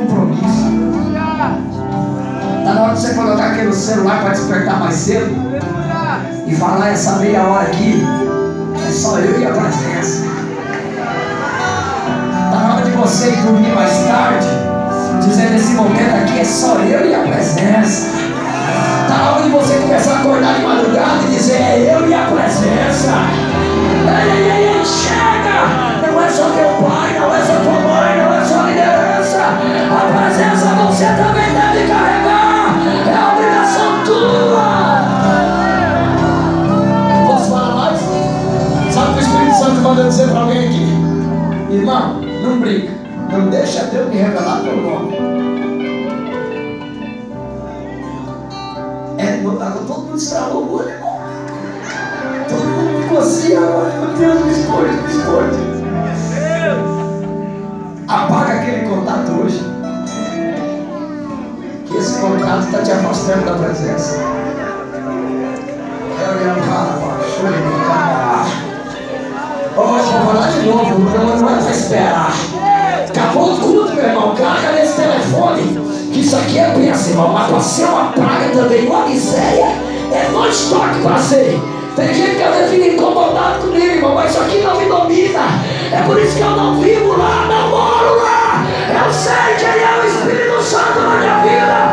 compromisso. Está na hora de você colocar aquele celular para despertar mais cedo. E falar essa meia hora aqui. É só eu e a presença. Está na hora de você ir dormir mais tarde. Dizendo esse momento aqui é só eu e a presença. Está na hora de você começar a acordar de madrugada teu nome. É, todo mundo estralou o olho, irmão. Todo mundo ficou assim, agora, meu Deus, me esconde, me esconde. Apaga aquele contato hoje. Que esse contato está te afastando da presença. Eu Oh, vou falar de novo, não, não é para esperar. Acabou o culto, meu irmão. Carga nesse telefone. Que isso aqui é bênção, irmão. Mas para ser uma praga também, uma miséria, é non-stop para ser. Tem gente que às vezes fica incomodado comigo, irmão, mas isso aqui não me domina. É por isso que eu não vivo lá, não moro lá. Eu sei que ele é o Espírito Santo na minha vida.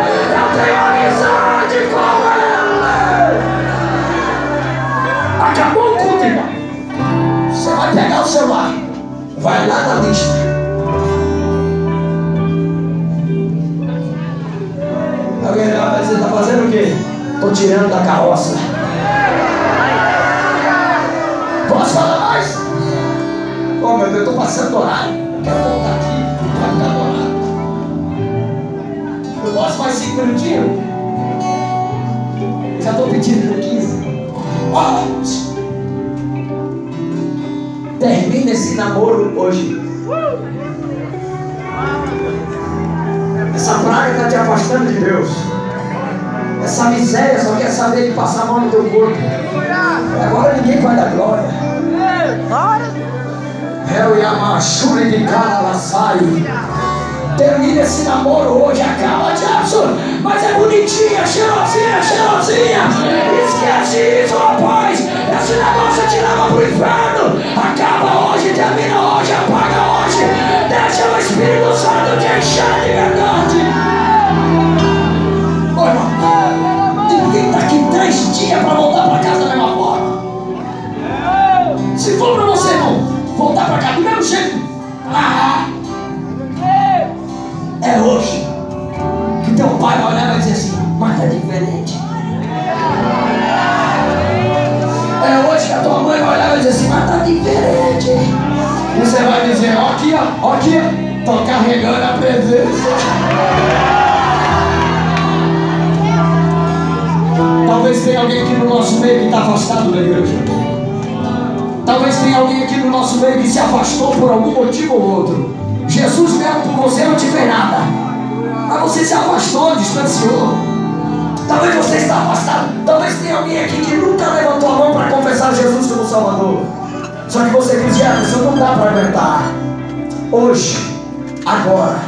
Tirando da carroça. Posso falar mais? Oh meu Deus, eu estou passando horário. Quero voltar aqui. Vai ficar do horário. Eu posso mais cinco minutinhos? Já estou pedindo por 15. Oh. Termina esse namoro hoje. Essa praga está te afastando de Deus. Essa miséria só quer saber de passar mão no teu corpo. Agora ninguém vai dar glória. Eu e a machura de cara sai. Termina esse namoro hoje, acaba Jackson. Mas é bonitinha, cheirosinha, cheirosinha. Esquece isso, rapaz. Esse negócio te leva pro inferno. Do mesmo jeito. Ah, é hoje que teu pai olhar e dizer assim, mas é diferente. É hoje que a tua mãe olhar e dizer assim, mas tá diferente. E você vai dizer, ó aqui, ó, ó aqui, ó, tô carregando a presença. Talvez tenha alguém aqui no nosso meio que está afastado da igreja. Talvez tenha alguém aqui no nosso meio que se afastou por algum motivo ou outro. Jesus mesmo por você não te fez nada. Mas você se afastou, distanciou. Talvez você está afastado. Talvez tenha alguém aqui que nunca levantou a mão para confessar Jesus como Salvador. Só que você diz, Jefferson, não dá para aguentar. Hoje, agora,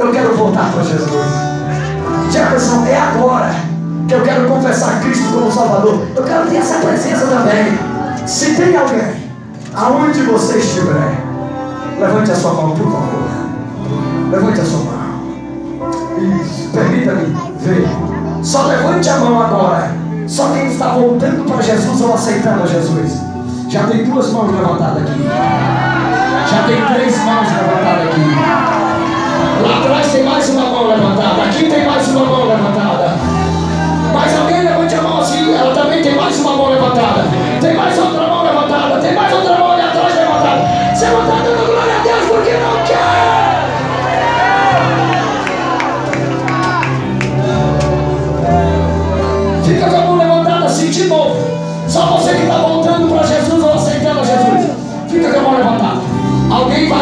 eu quero voltar para Jesus. Jefferson, é agora que eu quero confessar Cristo como Salvador. Eu quero ter essa presença também. Se tem alguém, aonde você estiver, levante a sua mão, por favor. Levante a sua mão. Isso, permita-me ver. Só levante a mão agora. Só quem está voltando para Jesus ou aceitando Jesus. Já tem duas mãos levantadas aqui. Já tem três mãos levantadas aqui. Lá atrás tem mais uma mão levantada. Aqui tem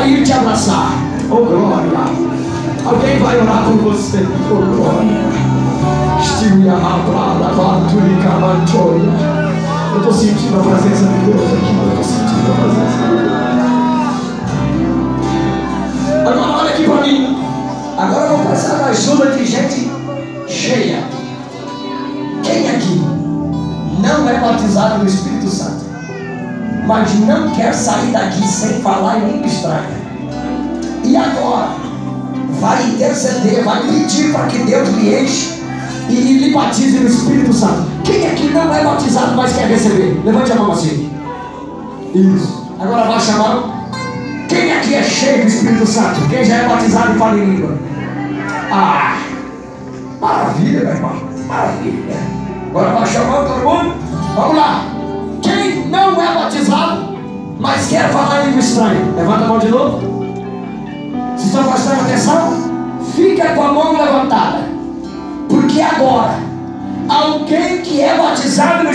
Vai ir te abraçar. Oh glória. Alguém vai orar por você. Oh glória. Aleluia, rablada, vaturica, manchoia. Eu estou sentindo a presença de Deus aqui. Eu estou sentindo a presença de Deus. Agora olha aqui para mim. Agora eu vou precisar da ajuda de gente cheia. Quem aqui não é batizado no Espírito Santo, mas não quer sair daqui sem falar em língua estranha? E agora vai interceder, vai pedir para que Deus lhe enche e lhe batize no Espírito Santo. Quem aqui não é batizado, mas quer receber? Levante a mão assim. Isso. Agora baixa a mão. Quem aqui é cheio do Espírito Santo? Quem já é batizado e fala em língua? Ah! Maravilha, meu irmão. Maravilha. Agora baixa a mão, todo mundo. Vamos lá. Quem não é batizado, mas quer falar em língua estranha? Levanta a mão de novo. Vocês estão prestando atenção? Fica com a mão levantada. Porque agora, alguém que é batizado no